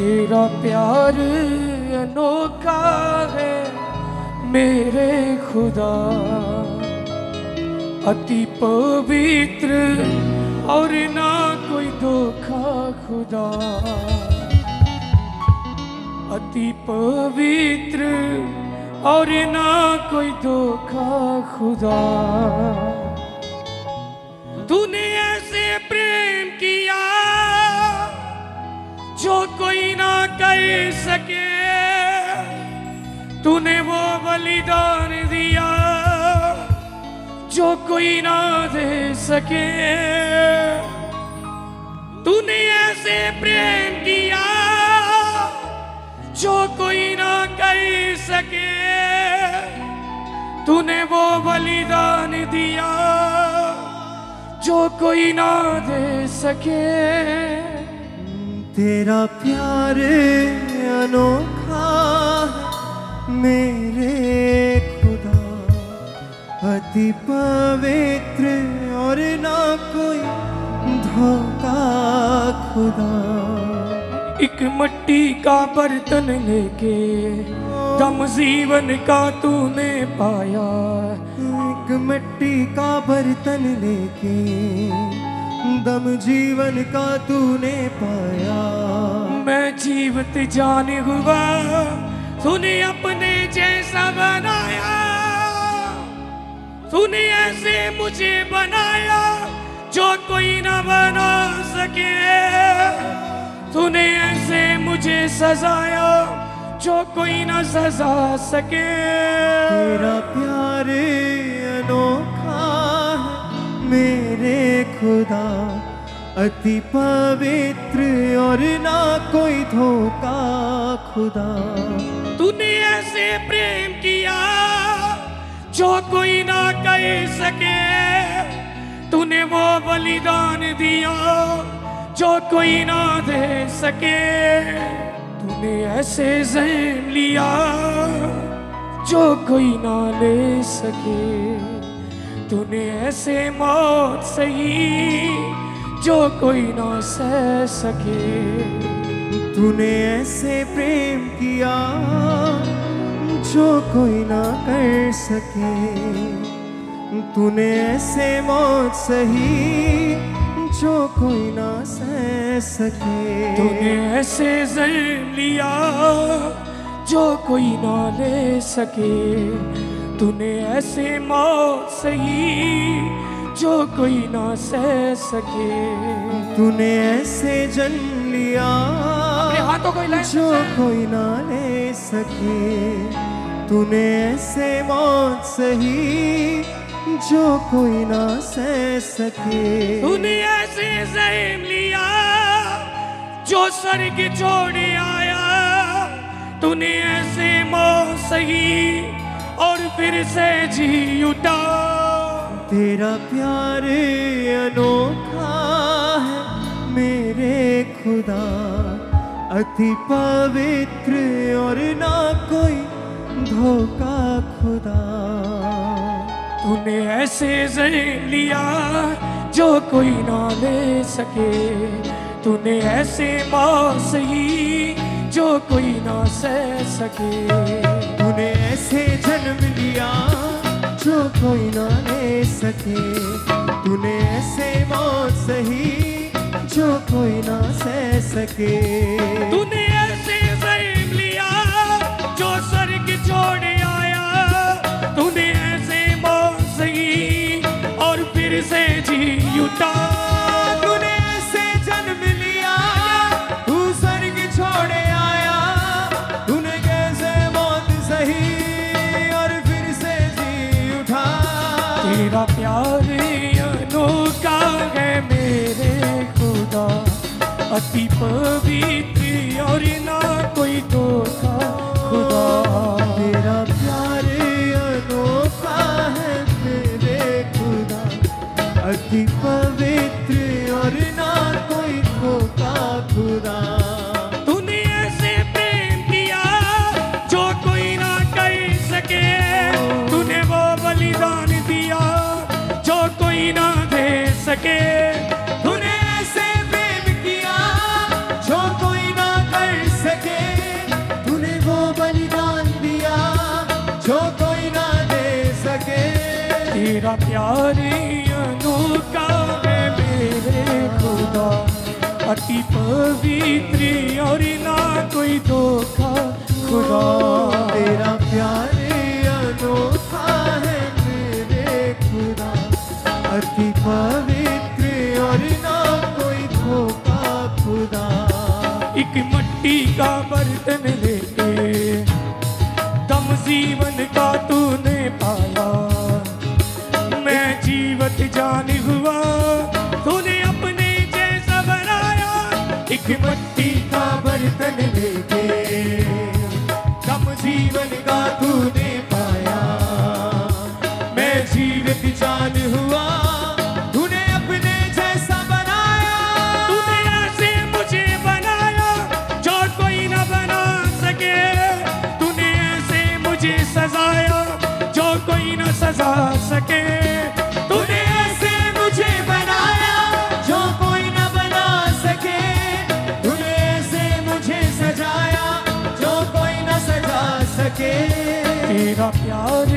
तेरा प्यार अनोखा है, मेरे खुदा। अति पवित्र और ना कोई धोखा खुदा। अति पवित्र और ना कोई धोखा खुदा। जो कोई ना कह सके। तूने वो बलिदान दिया, जो कोई ना दे सके। तूने ऐसे प्रेम किया, जो कोई ना कह सके। तूने वो बलिदान दिया, जो कोई ना दे सके। तेरा प्यार अनोखा मेरे खुदा। अति पवित्र और ना कोई धोखा खुदा। एक मट्टी का बर्तन लेके दम जीवन का तूने पाया। एक मिट्टी का बर्तन लेके दम जीवन का तूने पाया। मैं जीवित जाने हुआ तूने अपने जैसा बनाया। तूने ऐसे मुझे बनाया जो कोई ना बना सके। तूने ऐसे मुझे सजाया जो कोई ना सजा सके। तेरा प्यार मेरे खुदा, अति पवित्र और ना कोई धोखा खुदा। तूने ऐसे प्रेम किया जो कोई ना कह सके। तूने वो बलिदान दिया जो कोई ना दे सके। तूने ऐसे जहम लिया जो कोई ना ले सके। तूने ऐसे मौत सही जो कोई ना सह सके। तूने ऐसे प्रेम किया जो कोई ना कर सके। तूने ऐसे मौत सही जो कोई ना सह सके। तूने ऐसे जहम लिया जो कोई ना ले सके। तूने ऐसे मौत सही जो कोई ना सह सके। तूने ऐसे जन्म लिया हाथों को जो कोई ना ले सके। तूने ऐसे मौत सही जो कोई ना सह सके। तूने ऐसे जहम लिया जो स्वर्ग छोड़ आया। तूने ऐसे मौत सही फिर से जी उठा तेरा प्यार अनोखा है मेरे खुदा। अति पवित्र और ना कोई धोखा खुदा। तूने ऐसे जहम लिया जो कोई ना ले सके। तूने ऐसे मौत सही जो कोई ना सह सके। तूने ऐसे जन्म लिया जो कोई ना ले सके। तूने ऐसे मौत सही जो कोई ना सह सके। तूने ऐसे जहम लिया जो स्वर्ग छोड़ आया। तूने ऐसे मौत सही और फिर से जी उठा। तेरा प्यार अनोखा है मेरे खुदा। अति पवित्र और ना कोई धोखा। तेरा प्यार अनोखा है मेरे खुदा। अति पवित्र और ना कोई धोखा। खुदा। तेरा प्यार अनोखा है मेरे खुदा। अति पवित्र और ना कोई धोखा। खुदा। एक मट्टी का बर्तन लेके दम जीवन का तूने पाया। सके। तूने ऐसे मुझे बनाया जो कोई न बना सके। तूने ऐसे मुझे सजाया जो कोई न सजा सके। तेरा प्यार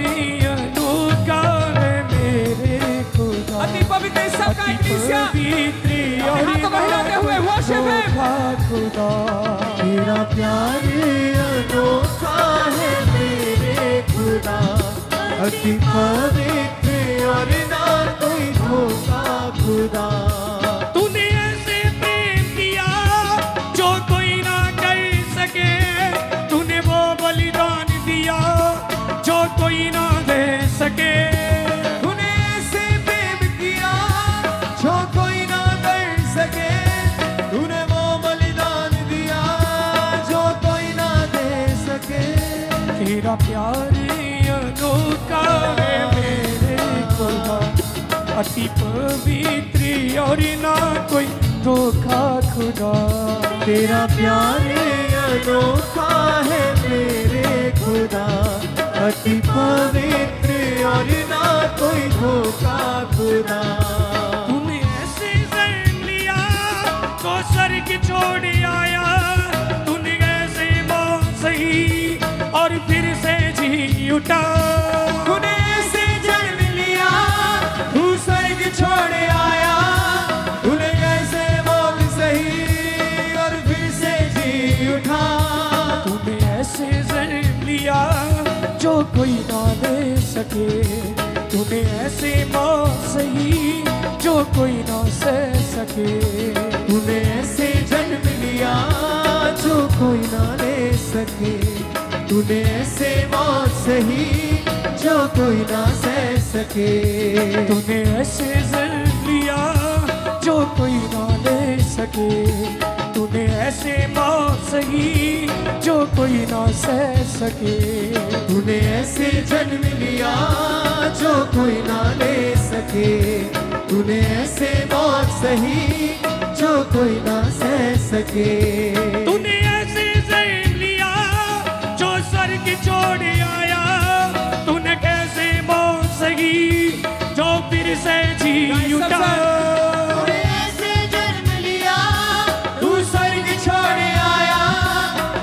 अनोखा है मेरे खुदा। अति पवित्र सबका और हाथों को हिलाते हुए him. अनोखा खुदा। तेरा प्यार अति पवित्र और ना कोई धोखा खुदा तूने ऐसे प्रेम जो कोई ना कर सके। तूने वो बलिदान दिया जो कोई ना दे सके। तूने ऐसे प्रेम जो कोई ना कर सके। तूने वो बलिदान दिया जो कोई ना दे सके। तेरा प्यार अति पवित्र और ना कोई धोखा खुदा। तेरा प्यार अनोखा है मेरे खुदा। अति पवित्र और ना कोई धोखा खुदा। तूने ऐसे जन्म लिया तो स्वर्ग छोड़ जी उठा तूने ऐसे जन्म लिया तू स्वर्ग छोड़ आया। तूने ऐसे मौत सही और फिर से जी उठा। तूने ऐसे जन्म लिया जो कोई ना ले सके। तूने ऐसे मौत सही जो कोई ना सह सके। तूने तूने ऐसे मौत सही जो कोई ना सह सके। तूने ऐसे जन्म लिया जो कोई ना ले सके। तूने ऐसे मौत सही जो कोई ना सह सके। तूने ऐसे जन्म लिया जो कोई ना ले सके। तूने ऐसे मौत सही जो कोई ना सह सके। छोड़ आया। तूने कैसे मौत सही जो फिर से जी उठा। तूने जन्म लिया तू स्वर्ग आया।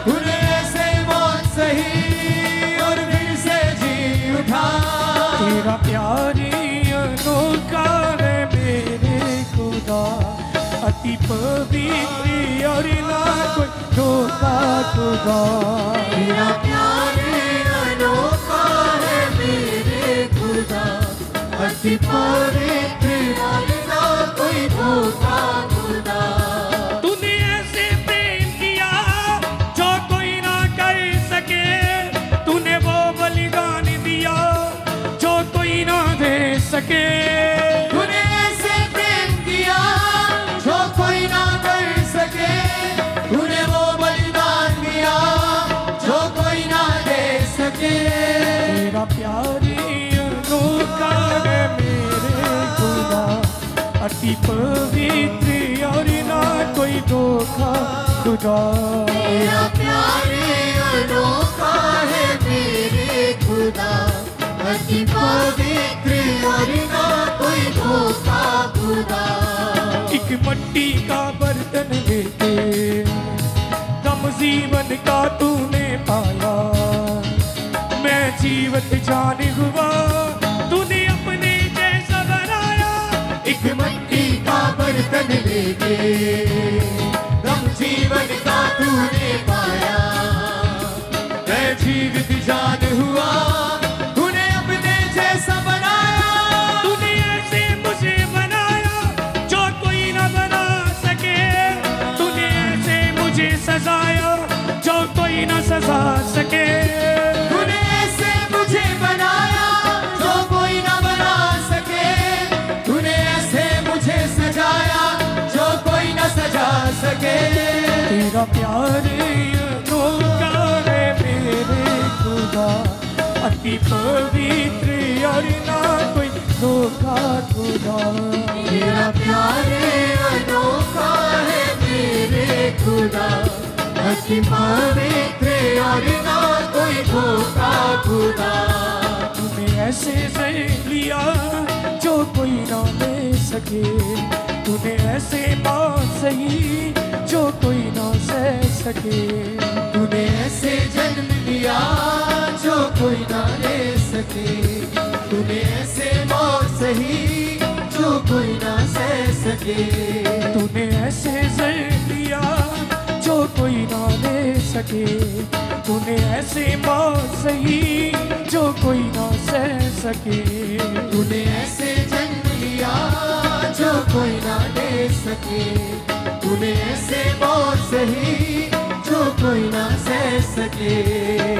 तूने मौत सही और फिर से जी उठा। तेरा प्यार अनोखा है मेरे खुदा। अति पवित्र और ना कोई धोखा खुदा। अति अति पवित्र और ना कोई धोखा खुदा तेरा प्यार अनोखा है मेरे खुदा। अति पवित्र और ना कोई धोखा खुदा। एक मट्टी का बर्तन लेके दम जीवन का तूने पाया। मैं जीवत जान हुआ सजा सके। तूने ऐसे मुझे बनाया जो कोई ना बना सके। तूने ऐसे मुझे सजाया जो कोई ना सजा सके। तेरा प्यार है मेरे खुदा। अति पवित्र और ना कोई धोखा खुदा। तेरा प्यार अनोखा है मेरे खुदा। अति पवित्र और ना कोई धोखा खुदा तूने ऐसे सह लिया जो कोई ना ले सके। तूने ऐसे बात सही जो कोई ना सह सके। तूने ऐसे जन्म लिया जो कोई ना ले सके। तूने ऐसे मौत सही जो कोई ना सह सके। तूने ऐसे सह लिया जो कोई ना ले सके। तूने ऐसे बात सही जो कोई ना सह सके। तूने ऐसे जन्म लिया जो कोई ना दे सके। तूने ऐसे मौत सही जो कोई ना सह सके।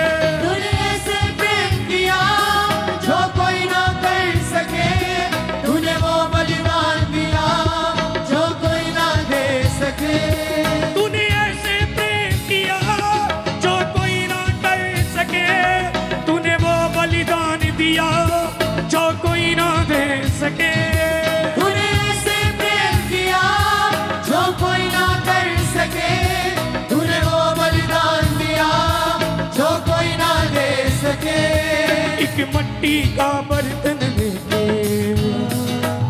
मट्टी का बर्तन लेके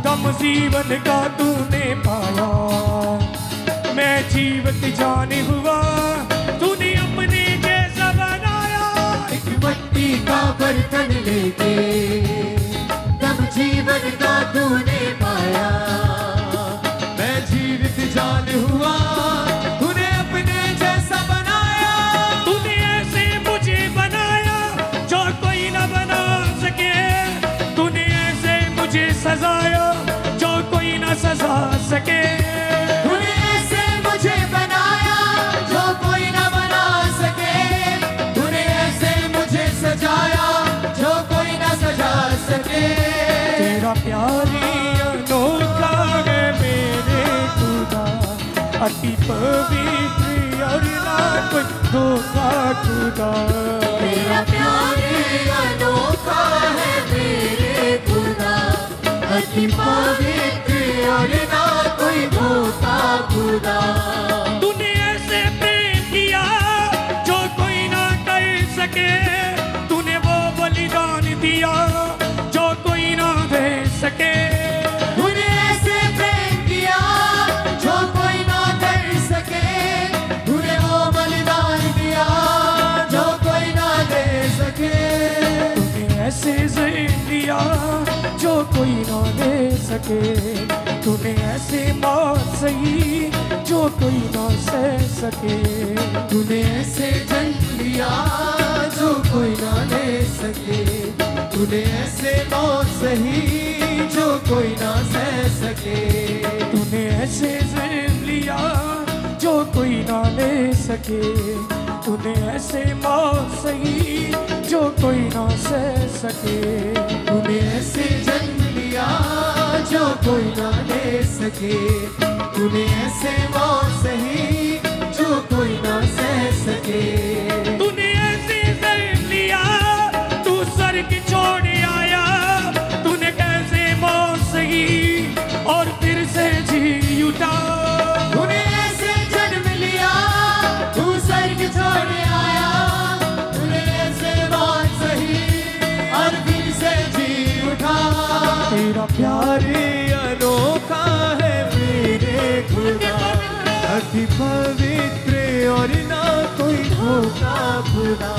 दम जीवन का तूने पाया। मैं जीवित जान हुआ, तूने अपने जैसा बनाया। एक मट्टी का बर्तन लेके तब जीवन का तूने पाया। मैं जीवित जान हुआ सजाया जो कोई न सजा सके। तूने ऐसे मुझे बनाया जो कोई ना बना सके। तूने ऐसे मुझे सजाया जो कोई ना सजा सके। तेरा प्यार अनोखा है मेरे खुदा। अति पवित्र और ना कोई धोखा खुदा। तेरा प्यार अनोखा है मेरे अति पवित्र और ना कोई भूता खुदा। कोई ना दे सके। तूने ऐसे मौत सही जो कोई ना सह सके। तूने ऐसे जन्म लिया जो कोई ना ले सके। तूने ऐसे मौत सही जो कोई ना सह सके। तूने ऐसे जहन लिया जो कोई ना ले सके। तूने ऐसे मौत सही जो कोई ना सह सके। सके तूने ऐसे मौत सही अति पवित्र और ना कोई धोखा खुदा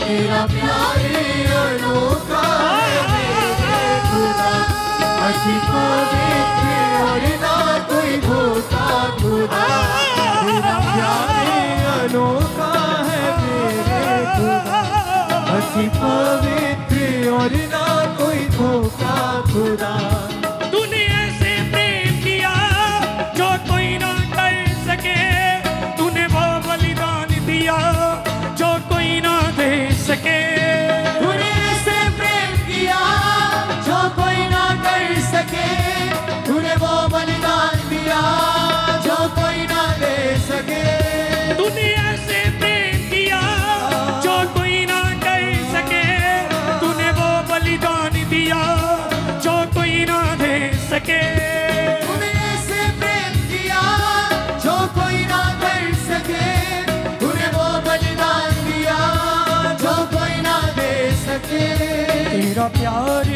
तेरा प्यार अनोखा खुदा अति पवित्र और ना कोई धोखा खुदा तेरा प्यार अनोखा है, मेरे खुदा अति पवित्र और ना कोई धोखा खुदा तेरा प्यार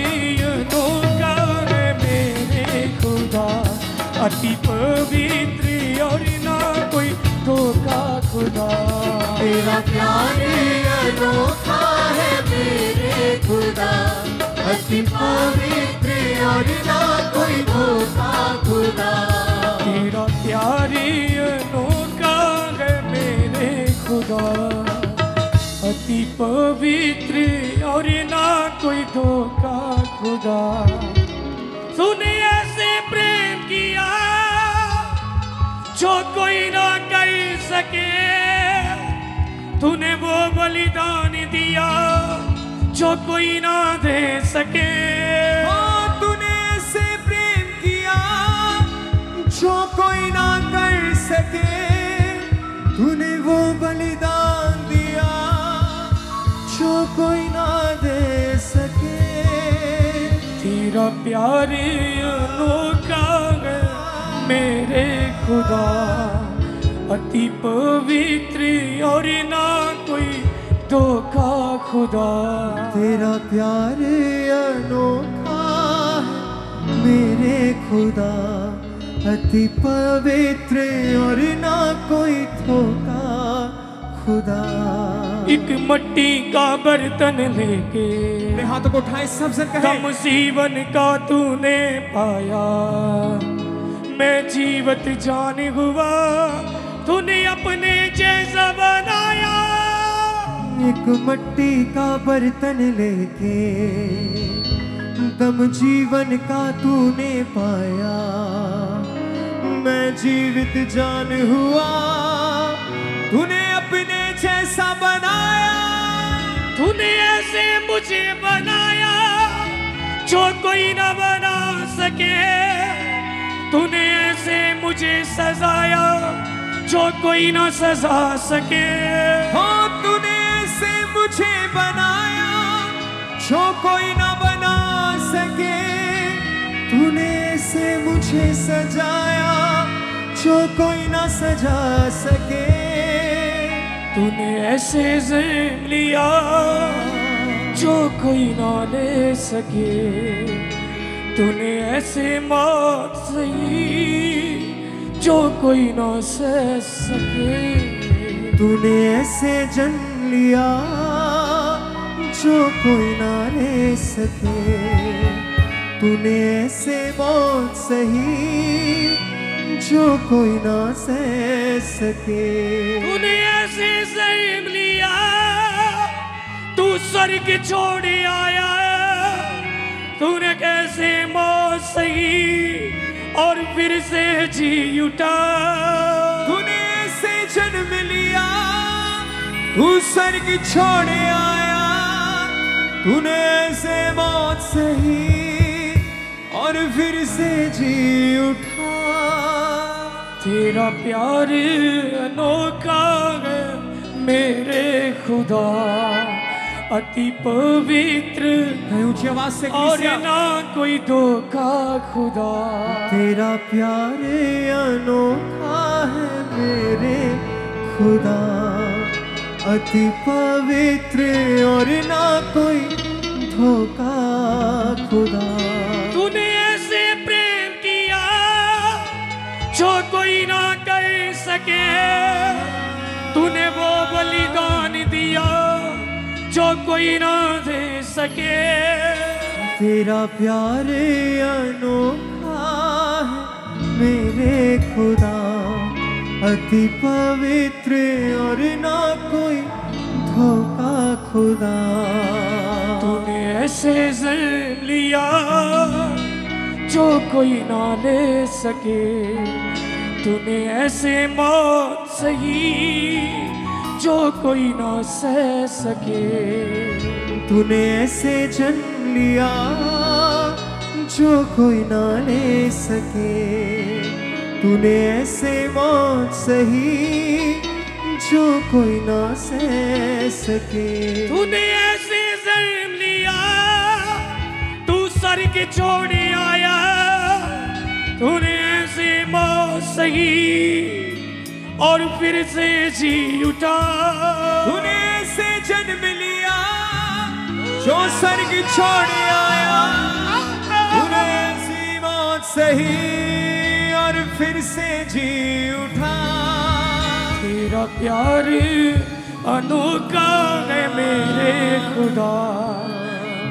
अनोखा है मेरे खुदा। अति पवित्र और ना कोई धोखा खुदा। तेरा प्यार अनोखा है मेरे खुदा। अति पवित्र और ना कोई धोखा खुदा। तेरा प्यार अनोखा है मेरे खुदा। अति पवित्र और ना कोई धोखा खुदा। तूने ऐसे प्रेम किया जो कोई ना कर सके। तूने वो बलिदान दिया जो कोई ना दे सके। तूने ऐसे प्रेम किया जो कोई ना कर सके। तूने वो बलिदान जो कोई ना दे सके। तेरा प्यार है, मेरे खुदा। अति पवित्र और ना कोई धोखा खुदा। तेरा प्यार अनोखा मेरे खुदा। अति पवित्र और ना कोई धोखा खुदा। एक मट्टी का बर्तन लेके हाथों को उठाए सब जन कहें कम जीवन का तूने पाया। मैं जीवत जान हुआ तूने अपने जैसा बनाया। एक मट्टी का बर्तन लेके दम जीवन का तूने पाया। मैं जीवित जान हुआ तूने अपने जैसा बनाया। तूने ऐसे मुझे बनाया जो कोई न बना सके। तूने ऐसे मुझे सजाया जो कोई न सजा सके। हो तूने ऐसे मुझे बनाया जो कोई ना बना सके। तूने ऐसे मुझे सजाया जो कोई ना सजा सके। तूने ऐसे जिम लिया जो कोई ना ले सके। तूने ऐसे मौत सही जो कोई ना सह सके। तूने ऐसे जन्म लिया जो कोई ना ले सके। तूने ऐसे मौत सही जो कोई ना सह सके। तूने ऐसे जिम लिया तू स्वर्ग छोड़ आया। तूने कैसे मौत सही और फिर से जी उठा। तूने ऐसे जन्म लिया तू स्वर्ग छोड़ आया। तूने ऐसे मौत सही और फिर से जी उठा। तेरा प्यार अनोखा है मेरे खुदा। अति पवित्र ऊँची आवाज़ से और ना कोई धोखा खुदा। तेरा प्यार अनोखा है मेरे खुदा। अति पवित्र और ना कोई धोखा खुदा। जो कोई ना कर सके तूने वो बलिदान दिया जो कोई ना दे सके। तेरा प्यार अनोखा है मेरे खुदा। अति पवित्र और ना कोई धोखा खुदा। तूने ऐसे जल लिया जो कोई ना ले सके। तूने ऐसे मौत सही जो कोई ना सह सके। तूने ऐसे जन्म लिया जो कोई ना ले सके। तूने ऐसे मौत सही जो कोई ना सह सके। तूने ऐसे जन्म लिया, तू सर के छोड़े आया। तूने सही और फिर से जी उठा। तूने से जन्म लिया जो स्वर्ग छोड़ आया। तूने ऐसी मौत सही और फिर से जी उठा। तेरा प्यार अनोखा है मेरे खुदा।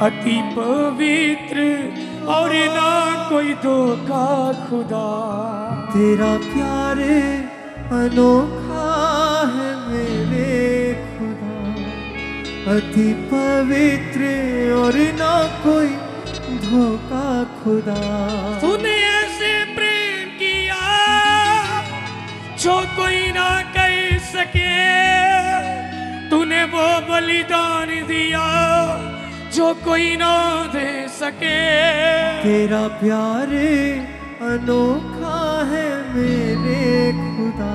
अति पवित्र और ना कोई धोखा खुदा। तेरा प्यार अनोखा है मेरे खुदा। अति पवित्र और ना कोई धोखा खुदा। तूने ऐसे प्रेम किया जो कोई ना कह सके। तूने वो बलिदान दिया जो कोई ना दे सके। तेरा प्यार अनोखा मेरे खुदा,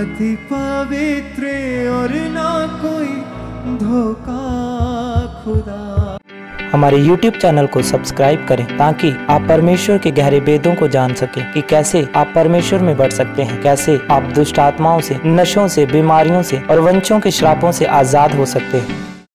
अति पवित्र और ना कोई धोखा खुदा। हमारे YouTube चैनल को सब्सक्राइब करें ताकि आप परमेश्वर के गहरे वेदों को जान सकें कि कैसे आप परमेश्वर में बढ़ सकते हैं, कैसे आप दुष्ट आत्माओं से, नशों से, बीमारियों से और वंशों के श्रापों से आज़ाद हो सकते हैं।